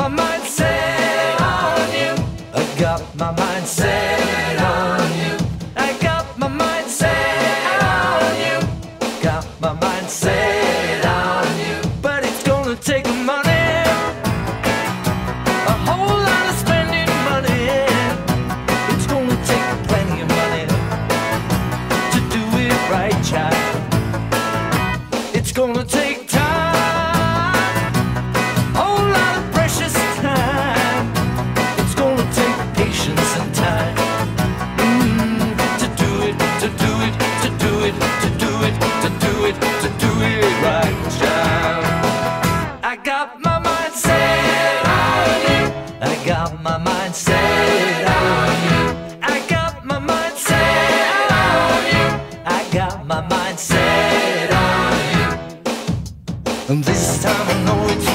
my mind set on you. I got my mind set on you. I got my mind set on you. Got my mind set on you. But it's gonna take money. A whole lot of spending money. It's gonna take plenty of money to do it right, child. It's gonna take it, to do it right, child. I got my mind set on you. I got my mind set on you. I got my mind set on you. I got my mind set on you. And this time I know it's.